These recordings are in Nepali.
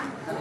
¿Ah?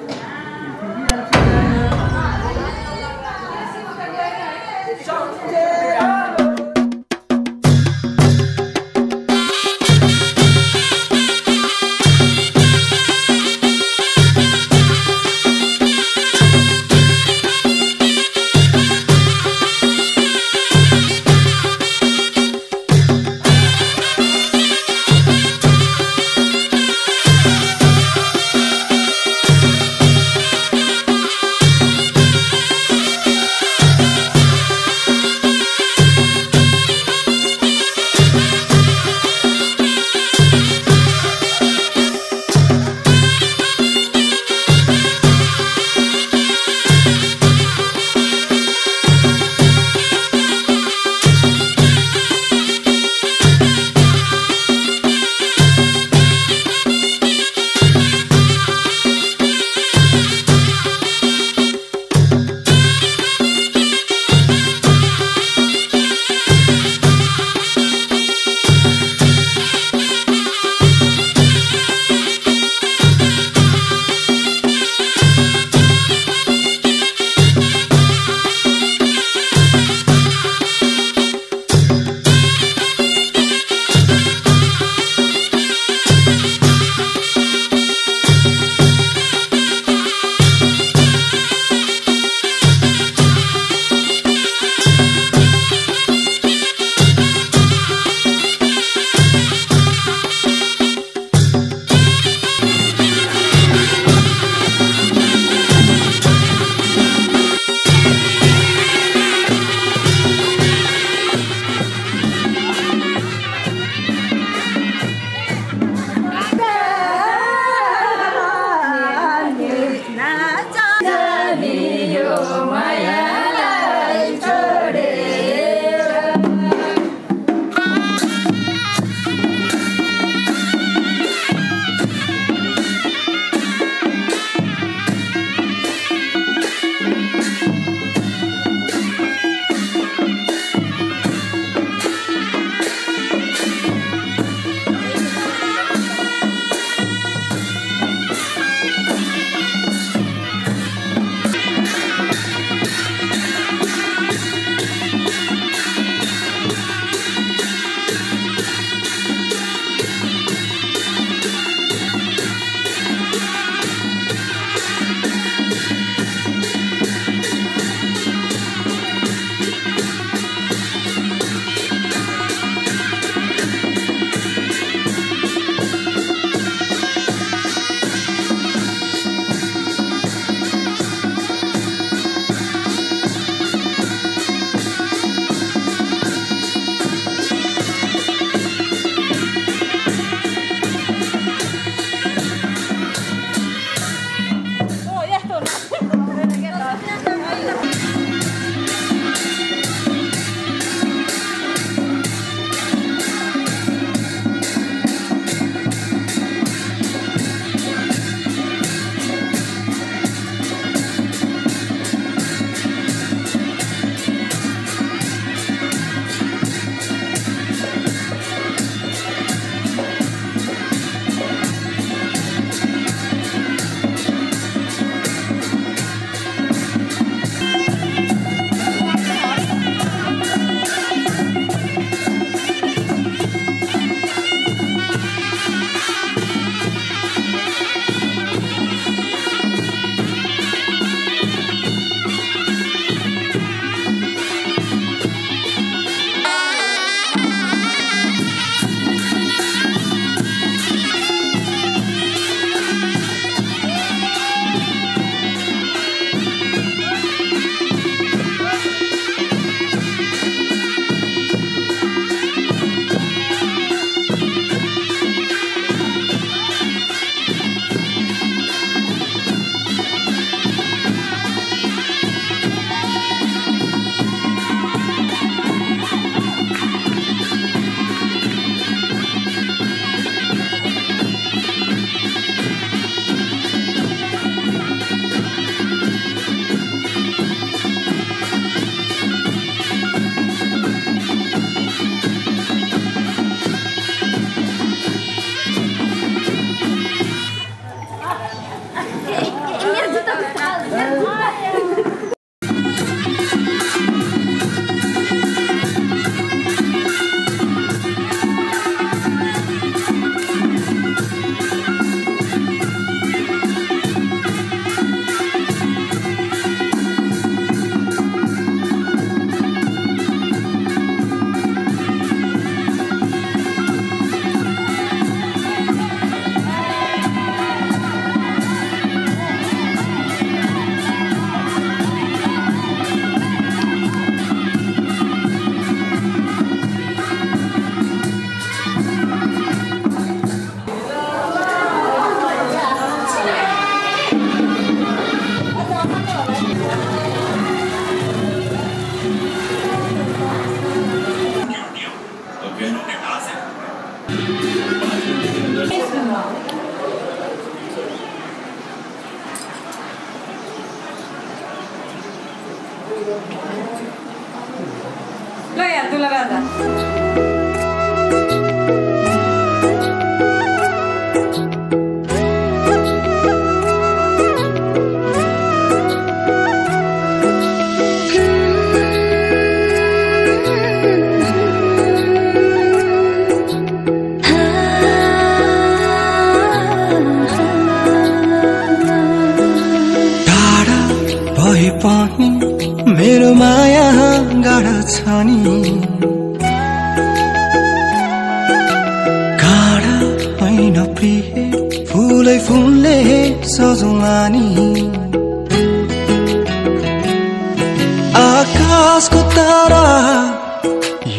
आकाशको तारा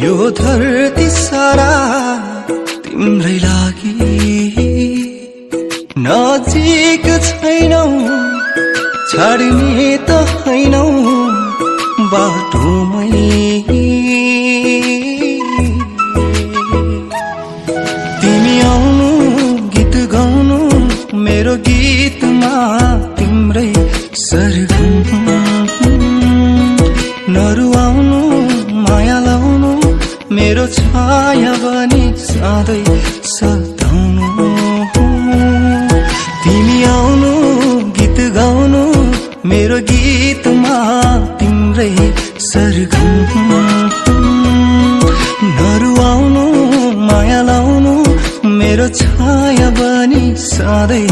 यो धरती सारा तिम्रै लागि नजिक छैनौ छाड्ने त छैनौ बाटोमै சாதை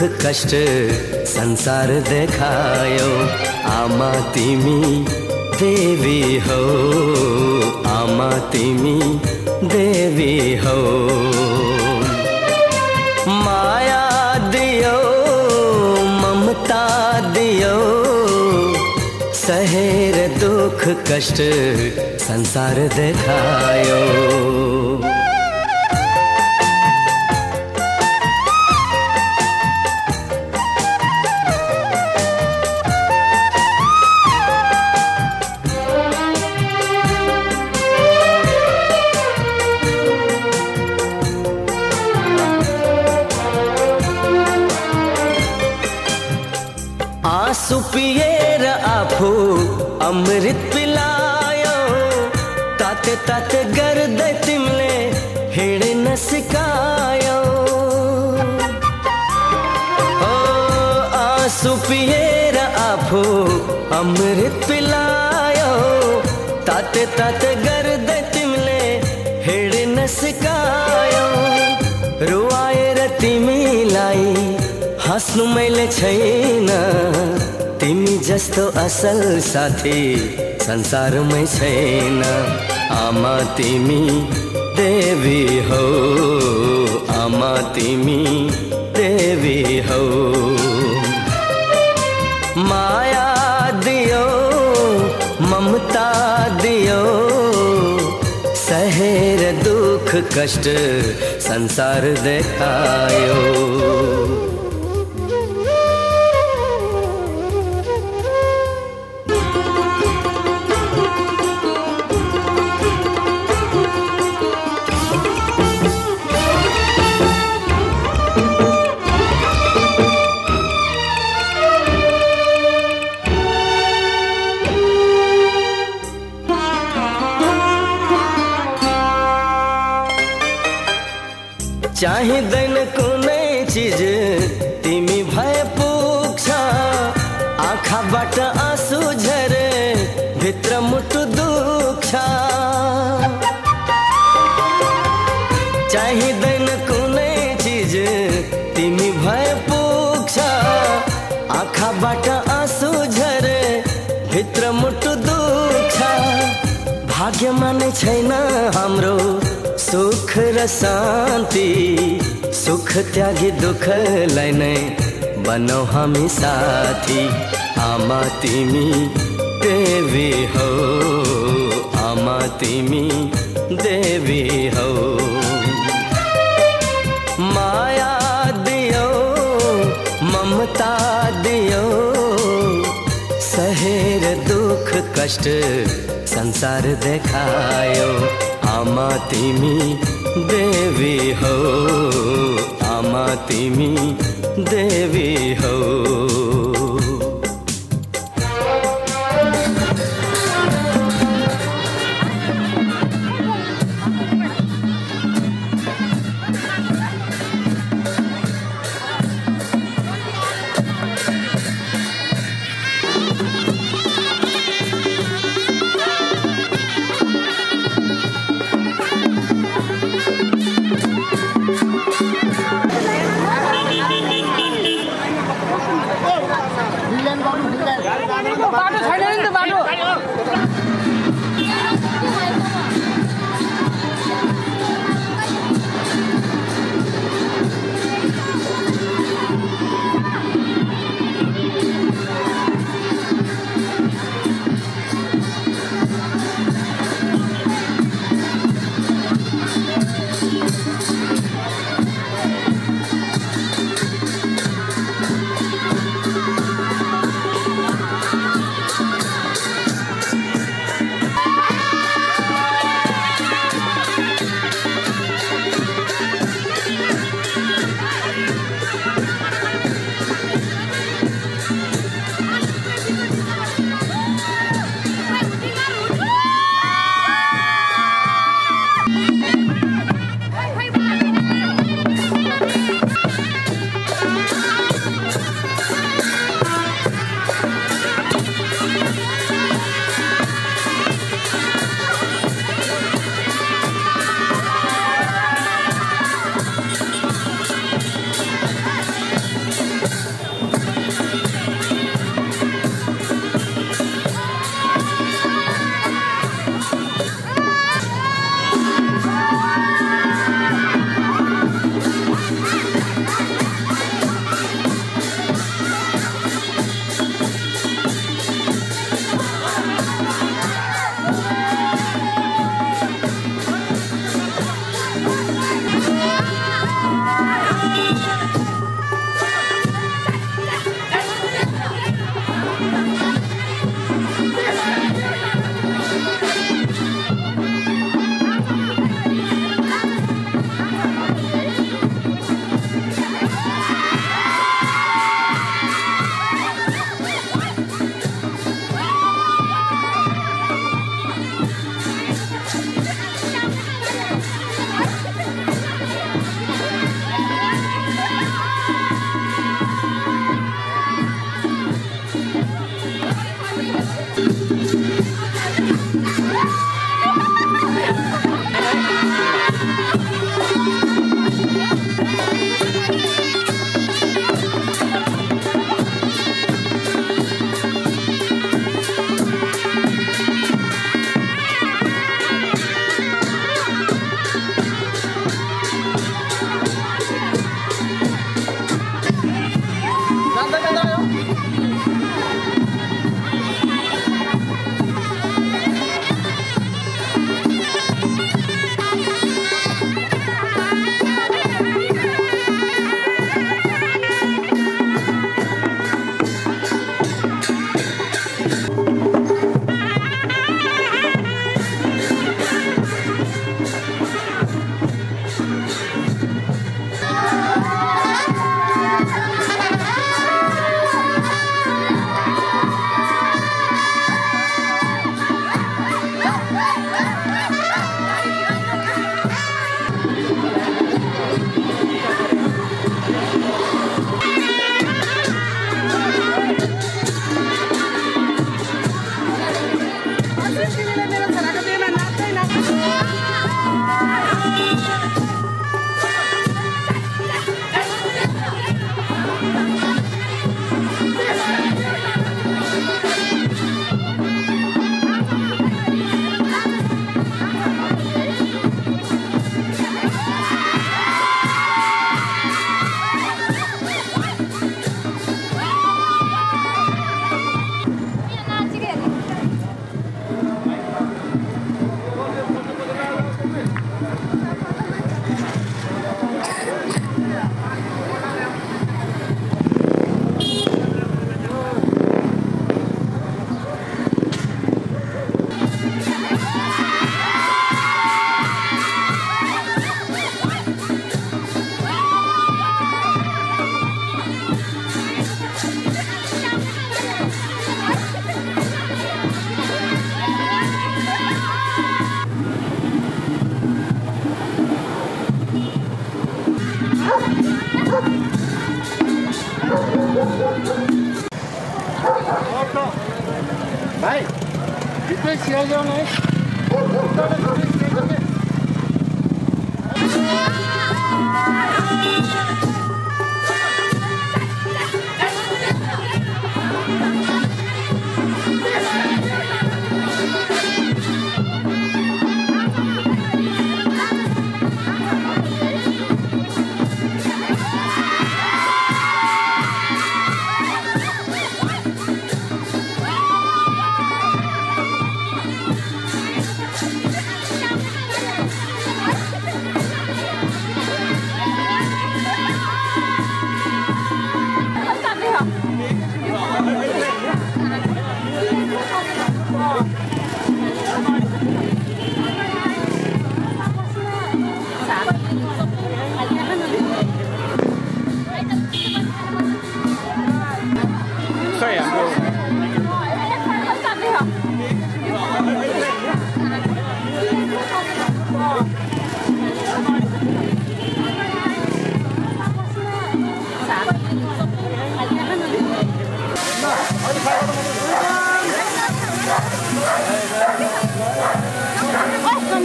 दुख कष्ट संसार देखायो। आमा तिमी देवी हो। आमा तिमी देवी हो। माया दियो, ममता दियो। सहेर दुख कष्ट संसार देखायो। अमृत पिलायो, ताते ताते गर्दै तिमीले हिँड्न सिकायो ओ आँसू पिएर आफू अमृत पिलायो, ताते ताते गर्दै तिमीले हिँड्न सिकायो रुवाएर तिमीलाई हाँस्नु मैले छैन। तिमी जस्तो असल साथी, संसारमै छैन। आमा तिमी देवी हौ, आमा तिमी देवी हौ। माया दियो, ममता दियो सहेर दुख कष्ट संसार देखायो। दुख्छ चाहिँदैन कुनै चिज तिमी भए पुग्छ। आँखाबाट आँसु झरे भित्र मुटु दुख्छ। भाग्यमा नै छैन हाम्रो सुख र शान्ति। सुख त्यागी दुःखलाई नै बनौ हामी साथी। आमा तिमी देवी हौ। तिमी देवी हौ। माया दियो, ममता दियो, सहेर दुख कष्ट संसार देखायो। आमा तिमी देवी हौ आमा तिमी देवी हौ।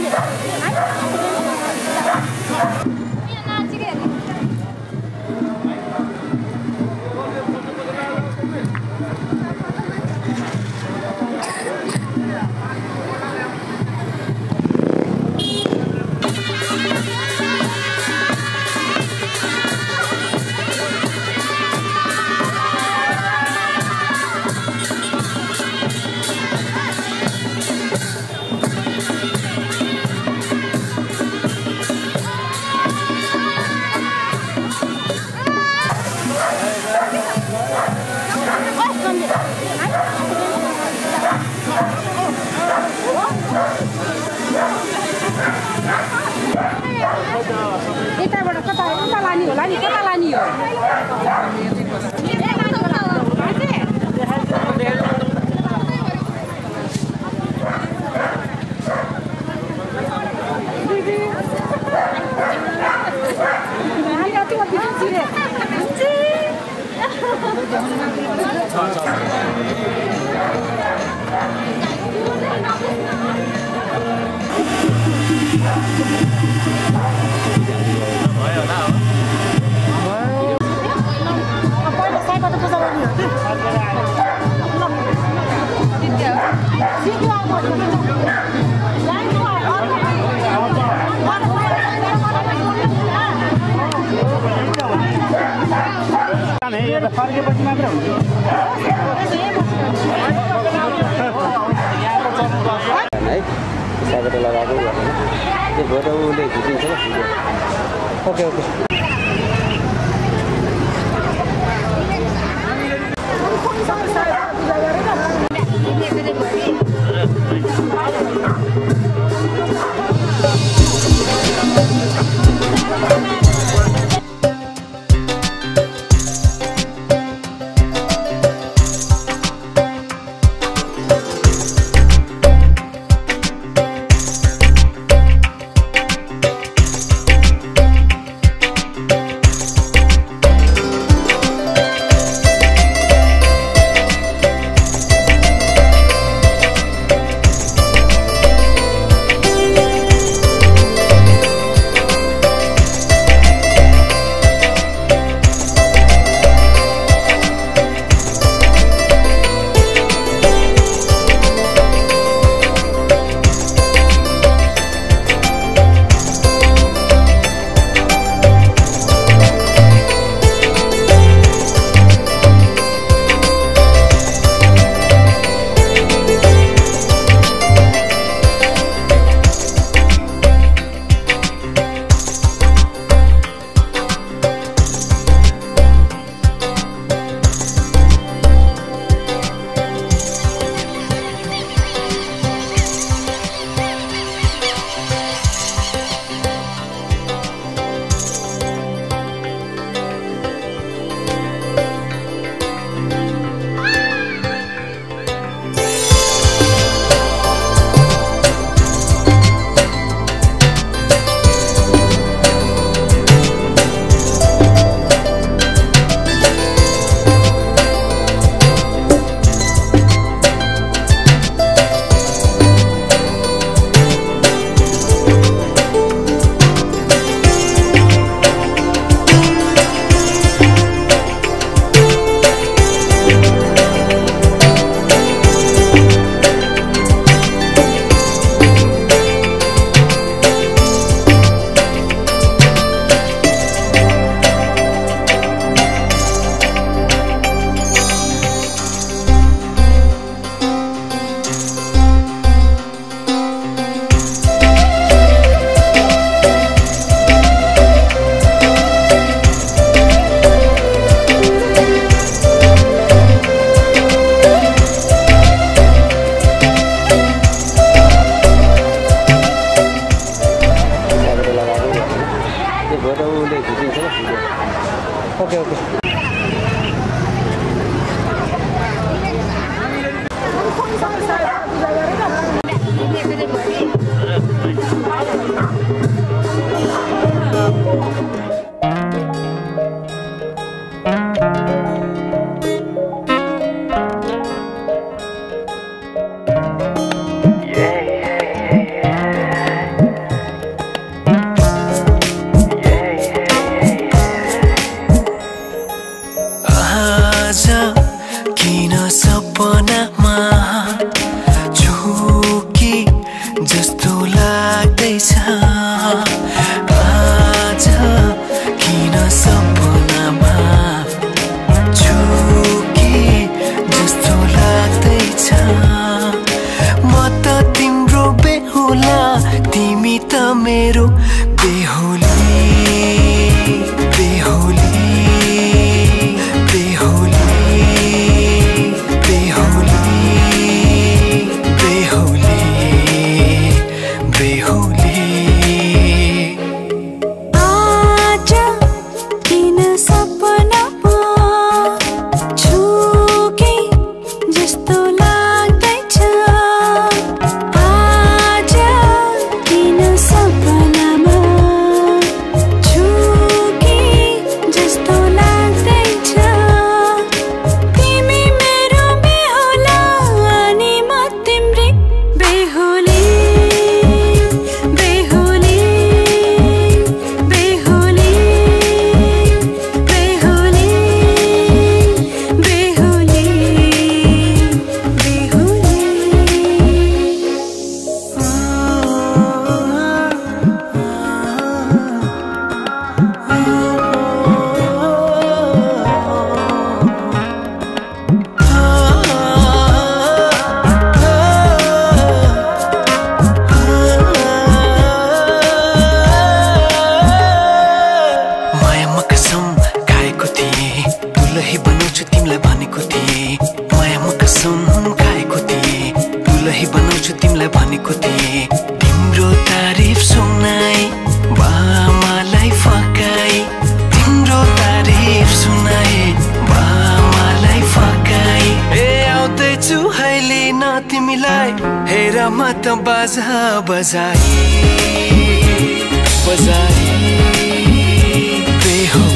I'm बजाई बजाई बेहुली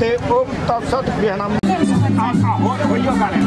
ਤੇ ਉਹ ਤਬ ਸਤ ਬਿਹਣਾ ਆ ਆ ਹੋਰ ਹੋਈਓ ਗਾਣੇ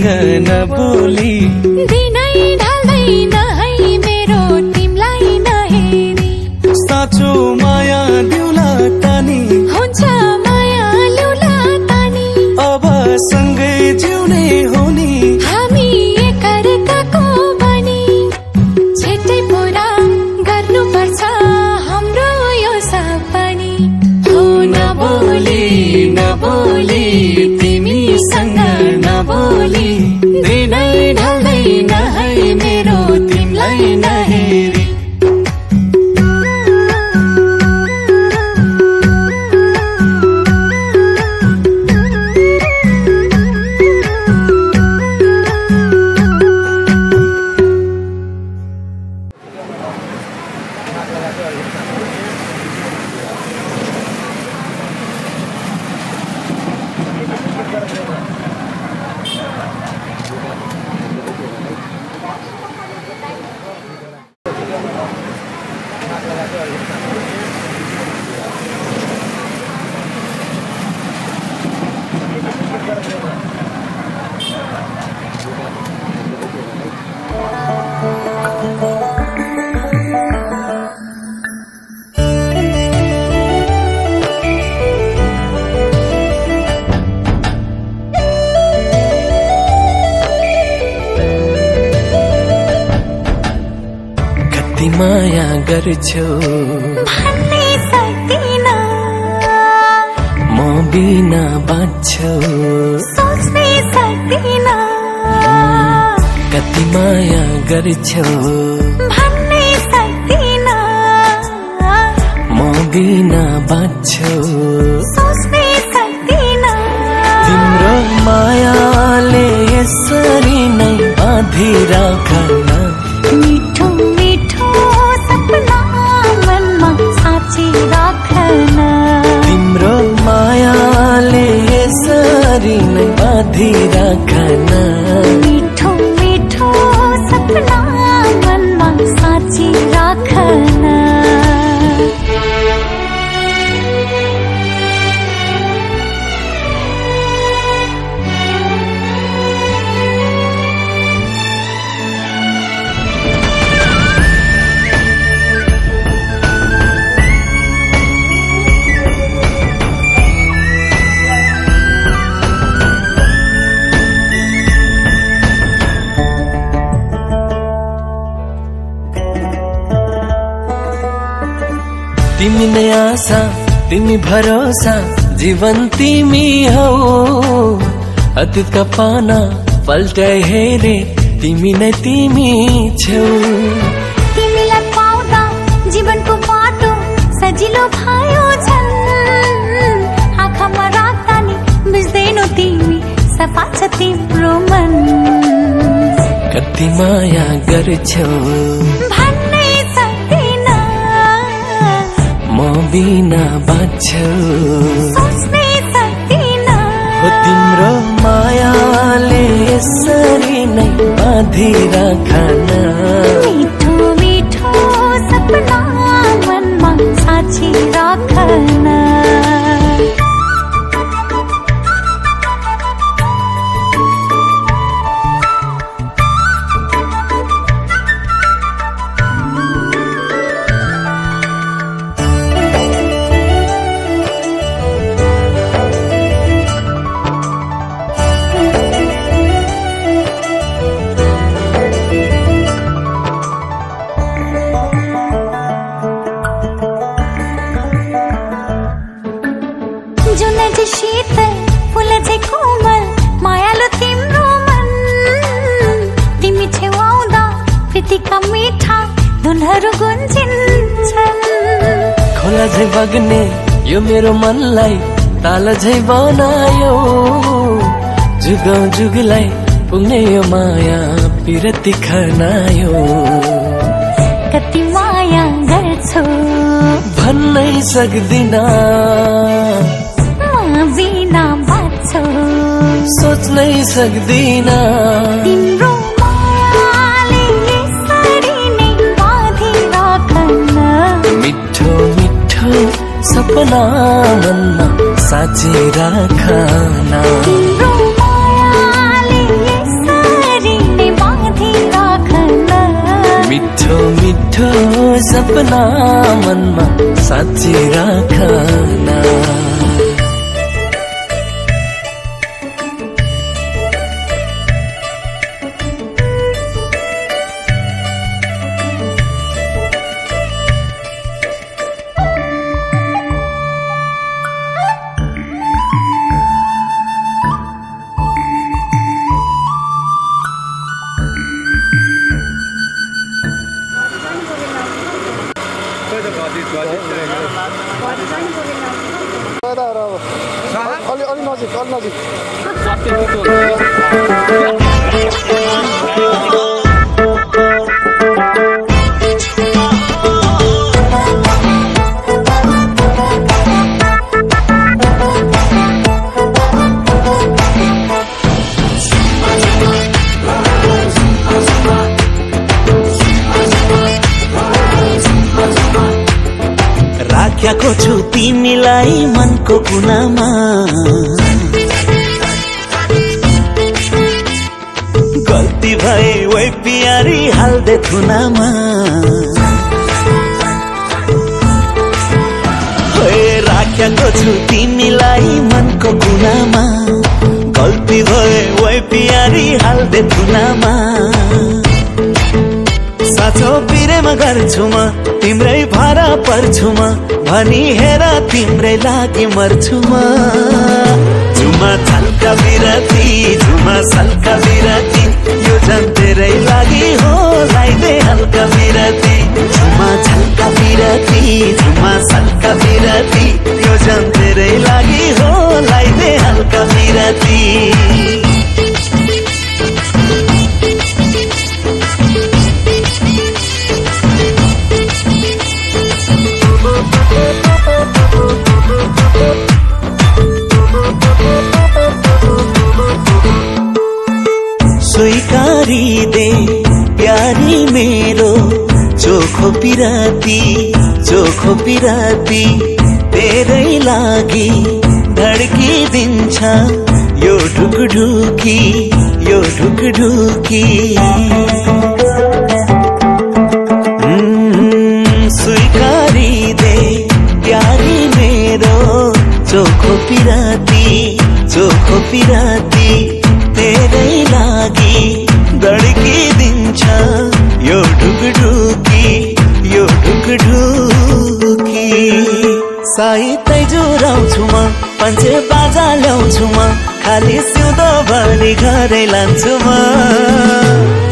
तिमीसँग नबोली दिनै कति माया गर्छौ। म बिना बाँच्छौ। कति माया गर्छौ। म बिना बाँच्छौ। तिम्रो मायाले यसरी नै बाँधिराखन। यसरी नै बाँधिराखन तिमी नै आशा तिमी भरोसा जीवन तिमी हौ। अतीतका पाना पल्टाइ हेरे तिमी नै तिमी छेउ तिमीलाई पाउँदा जीवनको बाटो सजिलो भयो झन् आँखामा राख्दा नि बुझ्दैनौ तिमी सफा छ तिम्रो मन। कति माया गर्छौ। बिना बाँच्छौ तिम्रो मायाले यसरी नै बाँधिराखन मिठो मिठो सपना मनमा साँची राखन बग्ने यो मेरो मनलाई ताल झै बनायो। जुग जुगलाई पुग्ने यो माया पिरती खनायो कति माया गर्छौ। भन्नै सक्दिन। बिना बाँच्छौ। सोच्नै सक्दिन। सपना मनमा साँची राखन। मिठो मिठो सपना मनमा साँची राखन। तिम्रै लागि चोखो पिराती तेरै लागि धड्किदिन्छ यो ढुकढुकी यो ढुकढुकी। हम्म, स्वीकारी दे प्यारी मेरो। चोखो पिराती चोखो पिराती साहित्य जोराउँछु म पञ्चे बाजा ल्याउँछु म खाली सिउँदो भरि घरै लान्छु म।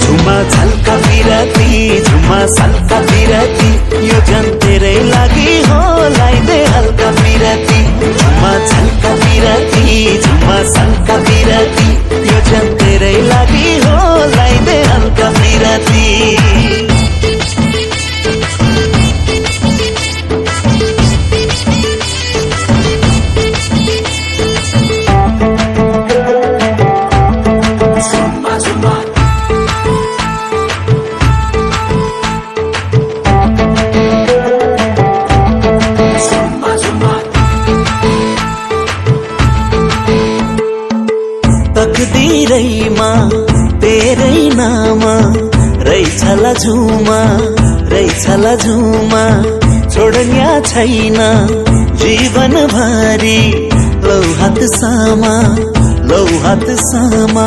झुमा झल्का बिरती झुमा सल्का बिरती यो झन् तेरै लागि हो लाइदे हल्का बिरती। झुमा झल्का बिरती झुमा सल्का बिरती। सामा लौ हात सामा।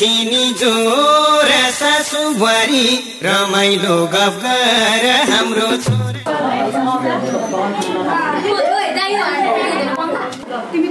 तिनी जोर सासुभरि रमाइलो गफ गर हाम्रो छोरा। तिमी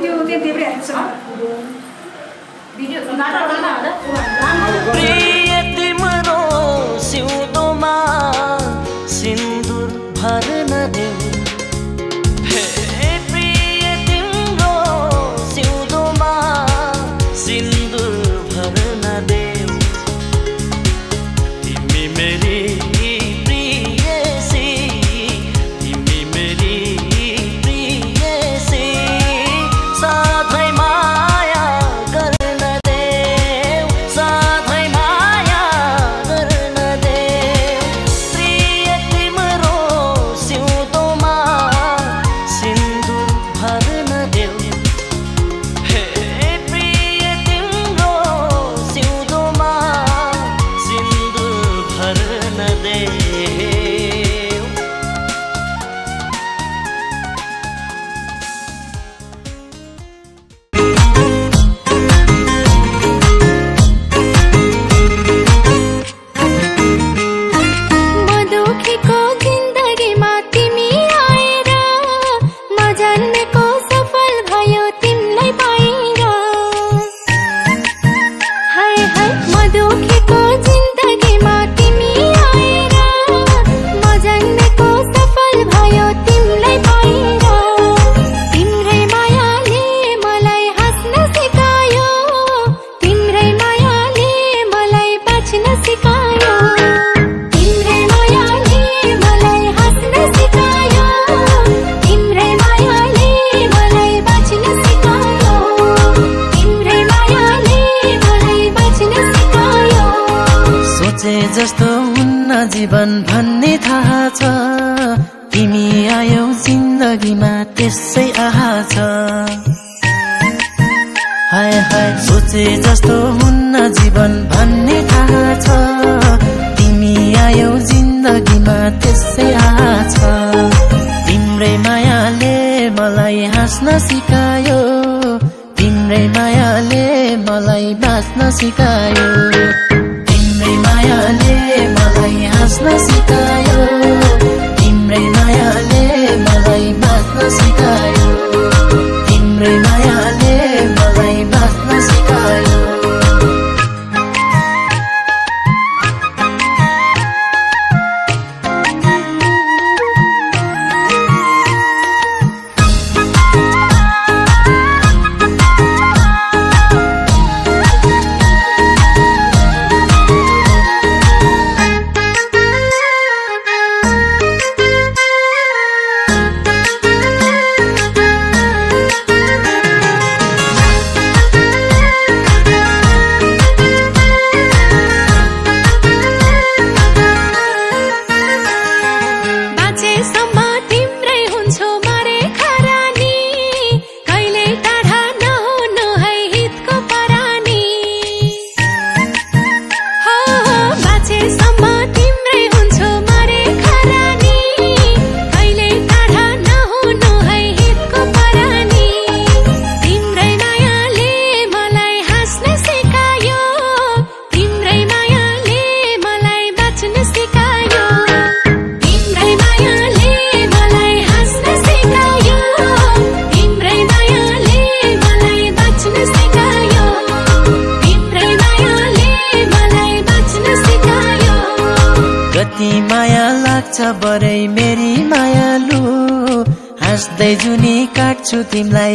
cream like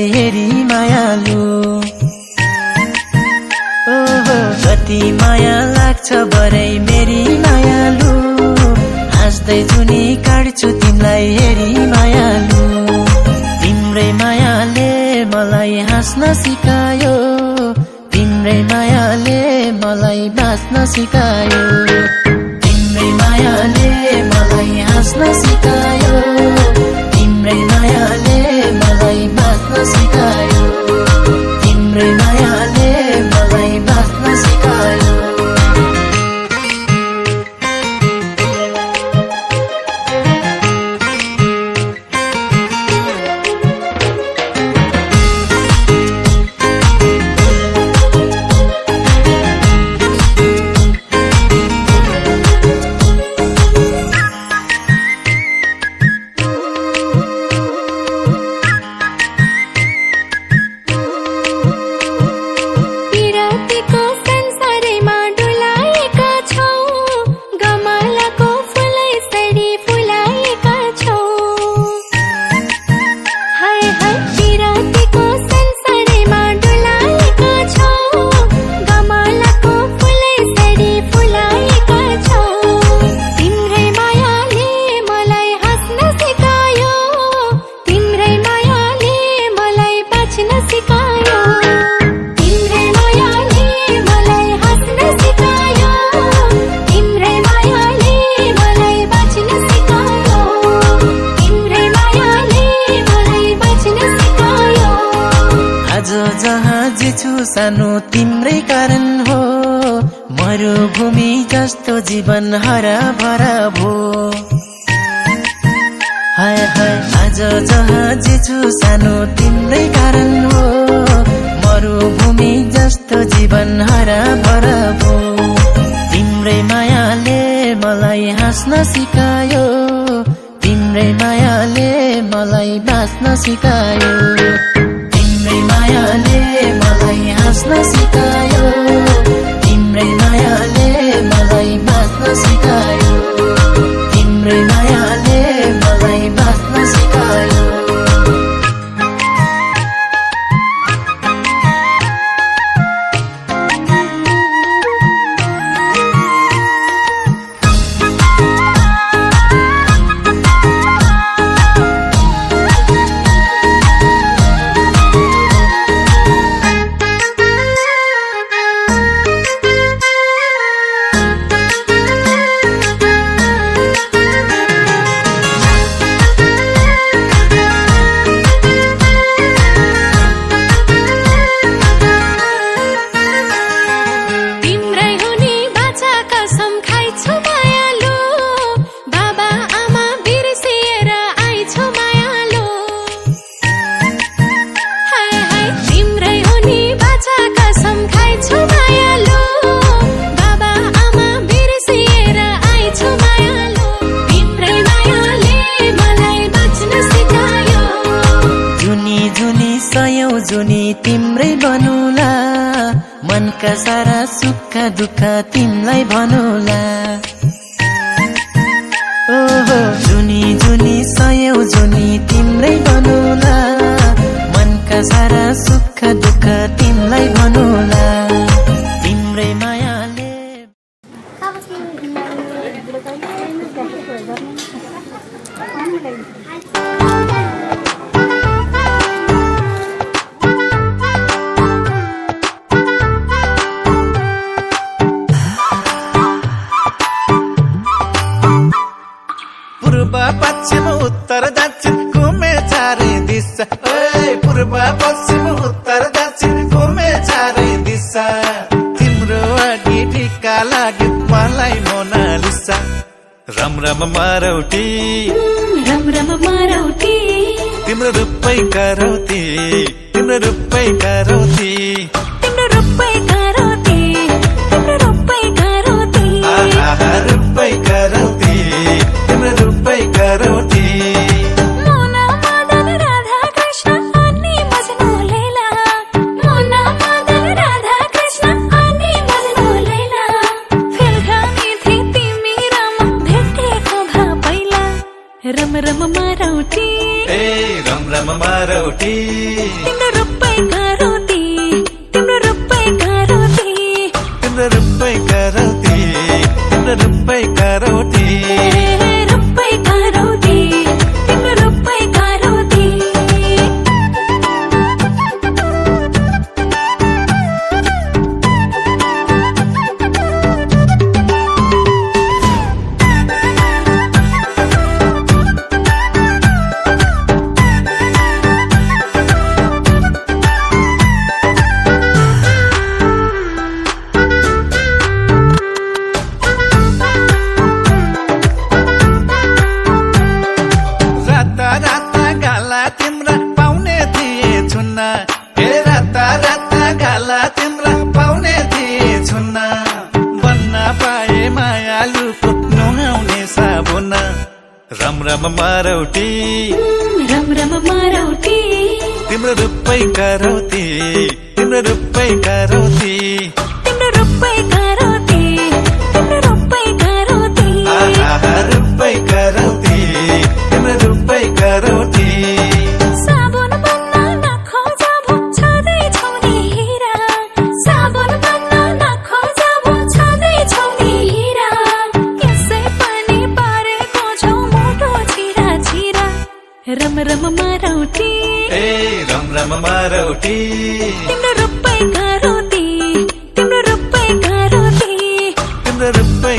రమ రమ మారౌటి ఏ రమ రమ మారౌటి తిమ్ర రొప్పై గారోతి తిమ్ర రొప్పై గారోతి తిమ్ర రొప్పై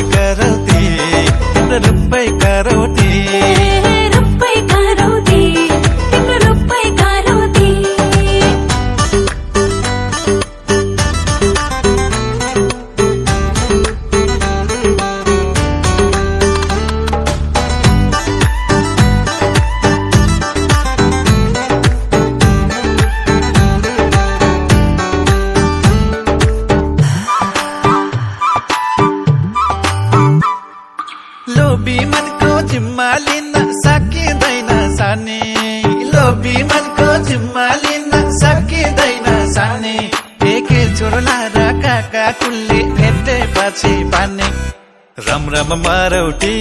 రమ మారౌటి.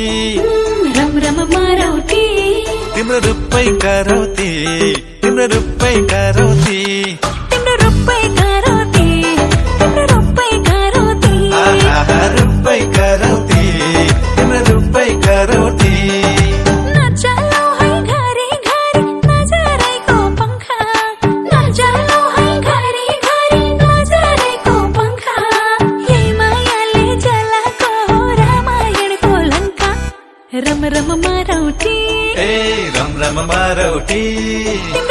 తిమ్ర రుప్పై కరోతి తిమ్ర రుప్పై కరోతి. Hey.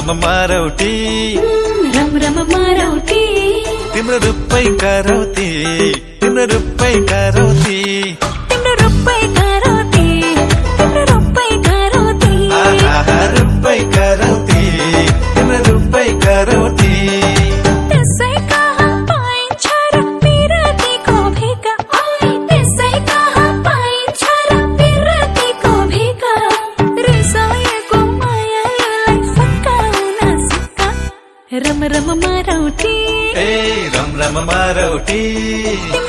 रम मारौटी। रम राम मारौटी। तिम्रो रूपै करौती तिम्रो रूपै करौती ਤੇ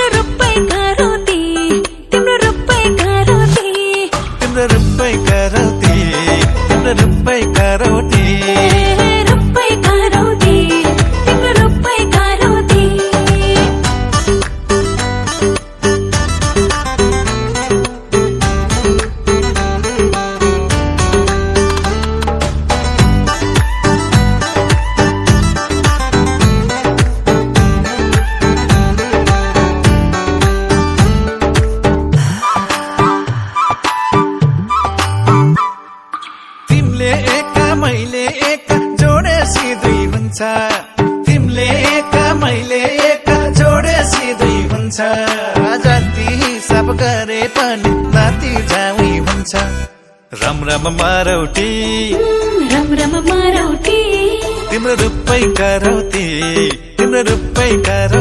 करोती तिम्रो रूपै करो।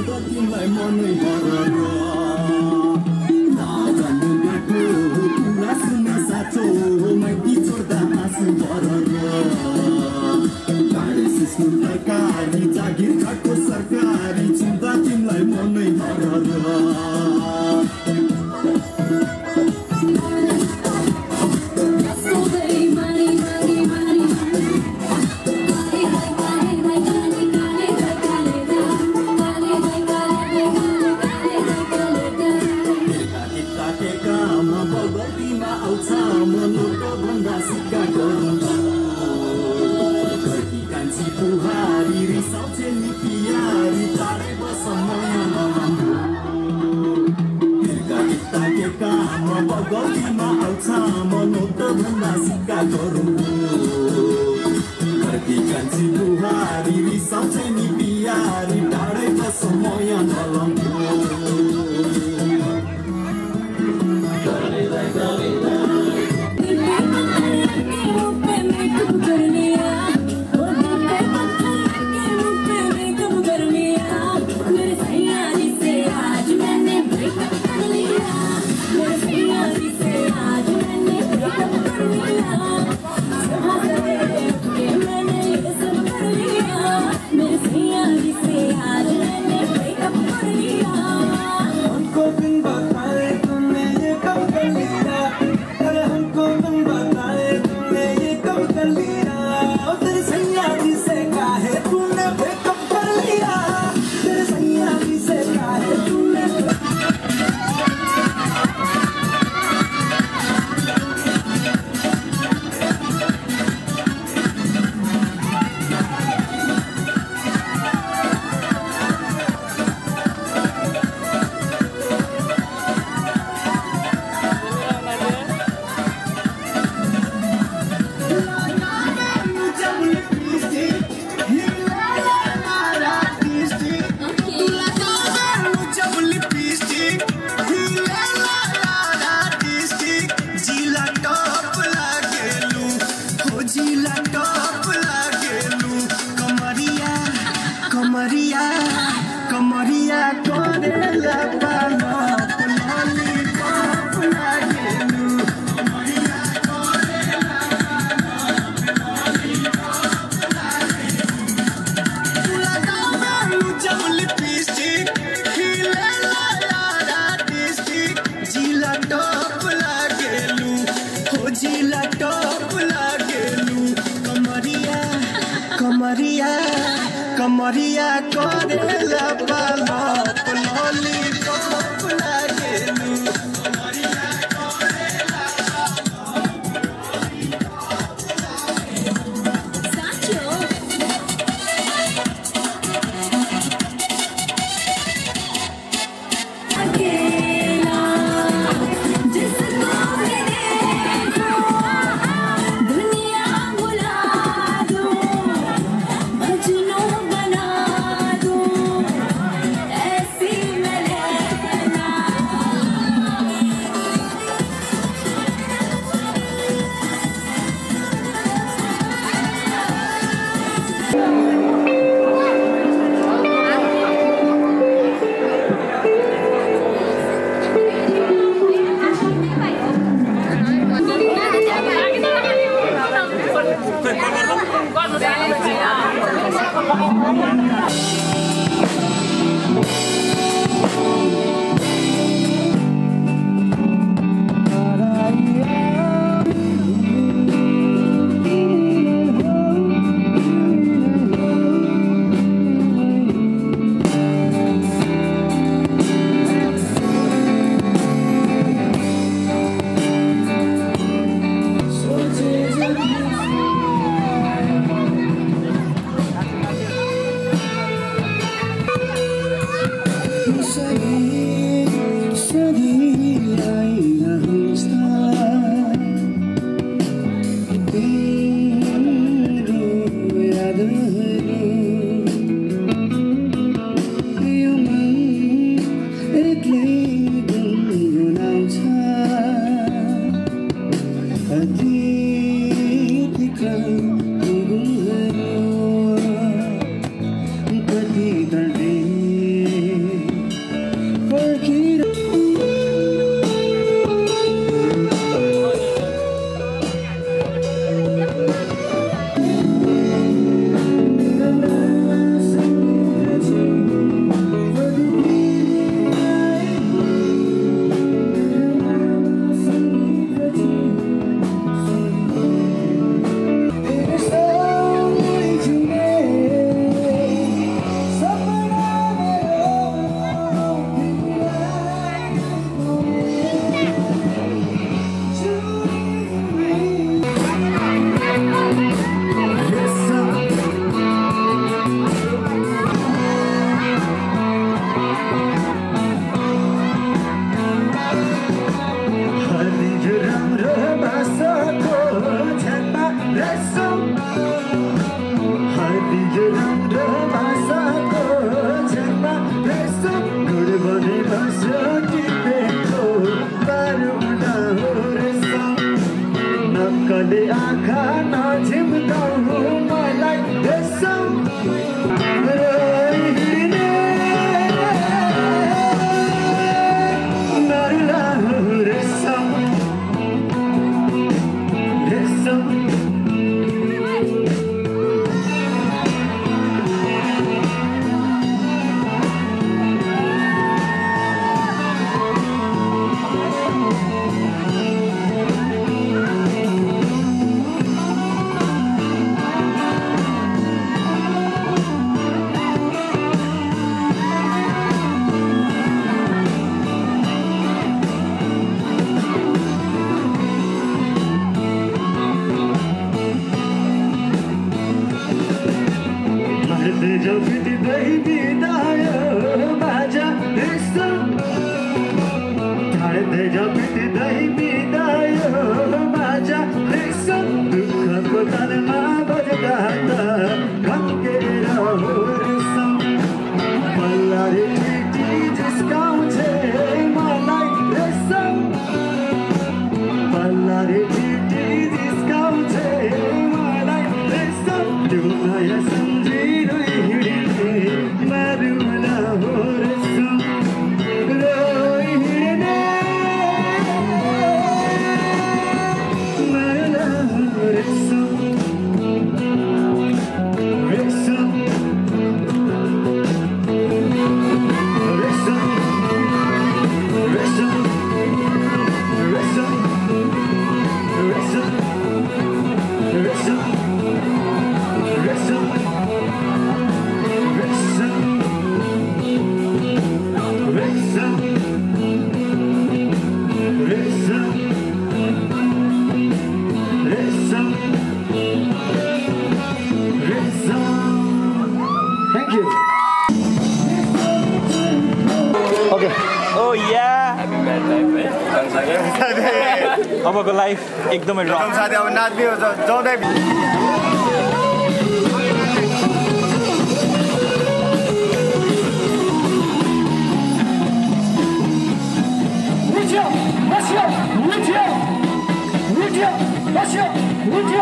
सरकारी चौध तिमीलाई मनै मरेन एकदमै रङ साथी अब नाच्ने जाउँदै Let's go! Let's go!